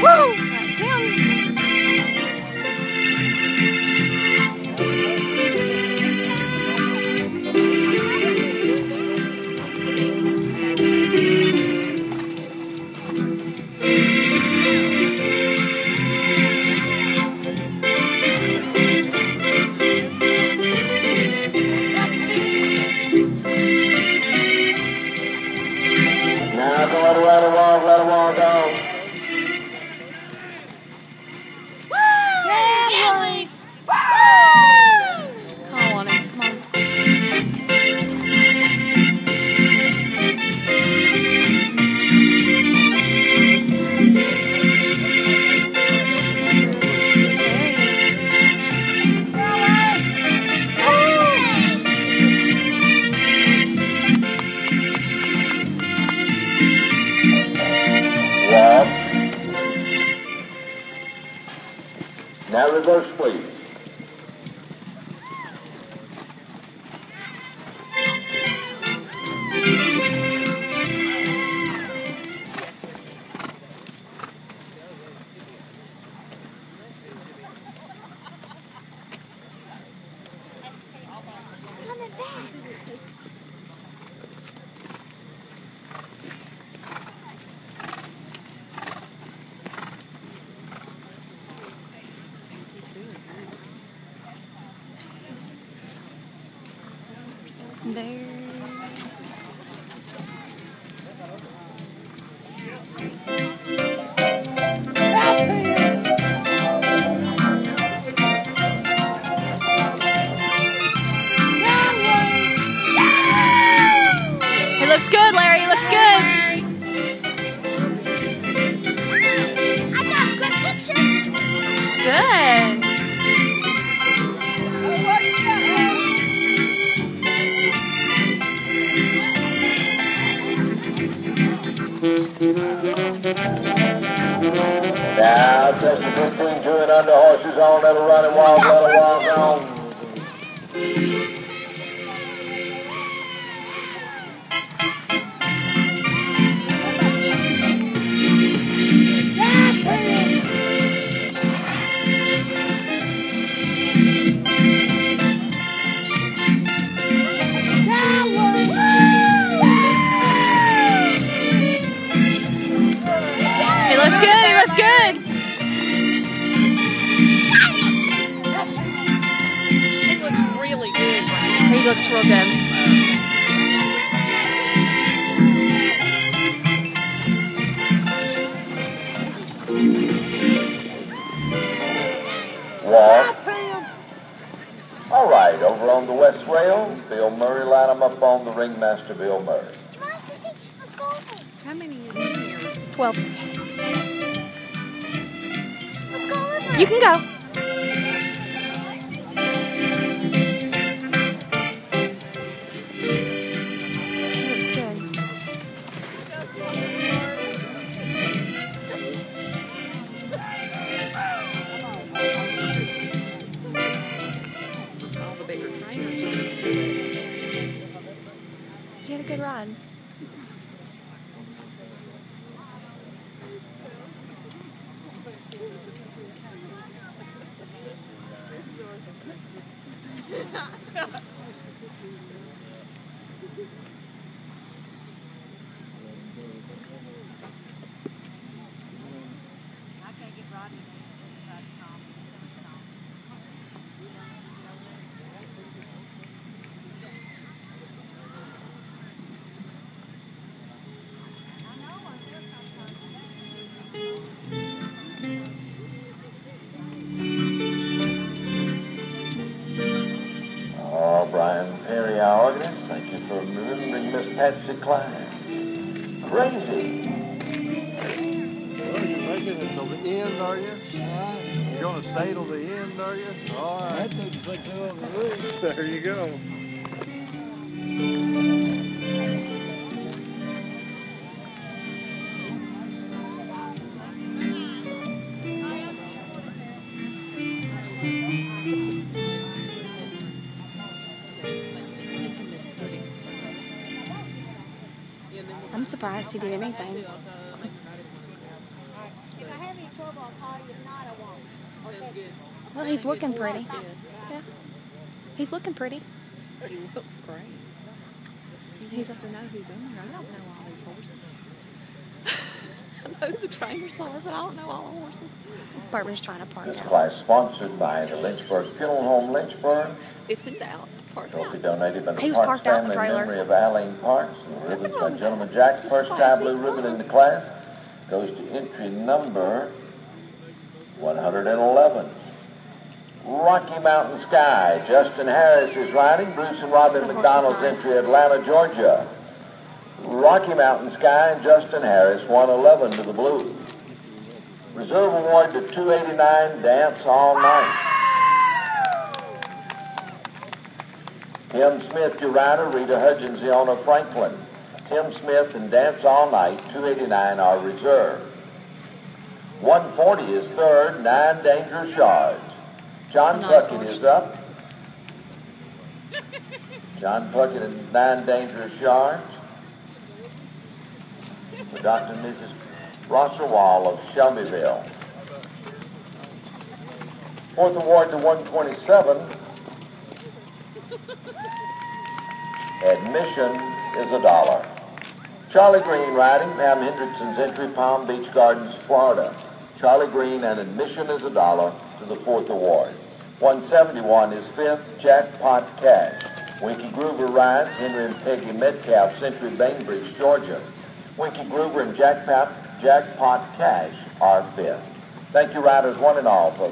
Woo! Now reverse, please. There. Now just between two and under horses on, let running wild, let her walk on. Looks real good. Walk. All right, over on the west rail, Bill Murray, line 'em up on the ringmaster, Bill Murray. Come on, Sissy. Let's go. How many is in here? Twelve. Let's go over. You can go. Brian Perry, our organist, thank you for remembering Miss Patsy Cline. Crazy. Well, you're making it till the end, are you? You're gonna stay till the end, are you? All right. There you go. Surprised he did anything. If I have any 12, I'll call you. If not, I won't. Okay. Well, he's looking pretty. Yeah. He's looking pretty. He looks great. He needs to know who's in there. I don't know all these horses. I know who the trainers are, but I don't know all the horses. Barbara's trying to park This out. class sponsored by the Lynchburg Funeral Home Lynchburg. If in doubt, park Trophy out. donated by the He was Parks parked out in the family in trailer. memory of Eileen Parks. And the ribbons by Gentleman Jack. This First is time classy. blue ribbon in the class goes to entry number 111. Rocky Mountain Sky. Justin Harris is riding. Bruce and Robin The horse is McDonald's nice. entry, Atlanta, Georgia. Rocky Mountain Sky and Justin Harris, 111 to the blue. Reserve award to 289 Dance All Night. Tim Smith, your rider. Rita Hudgens, the owner, Franklin. Tim Smith and Dance All Night, 289 are reserved. 140 is third, nine dangerous yards. John Puckett is up. John Puckett and nine dangerous yards. For Dr. and Mrs. Rosserwall of Shelbyville. Fourth award to 127. Admission is a dollar. Charlie Green riding, Pam Hendrickson's entry, Palm Beach Gardens, Florida. Charlie Green and admission is a dollar to the fourth award. 171 is fifth, Jackpot Cash. Winky Groover rides, Henry and Peggy Metcalf, Century Bainbridge, Georgia. Winky Groover and Jackpot, Jackpot Cash are fifth. Thank you, riders, one and all, for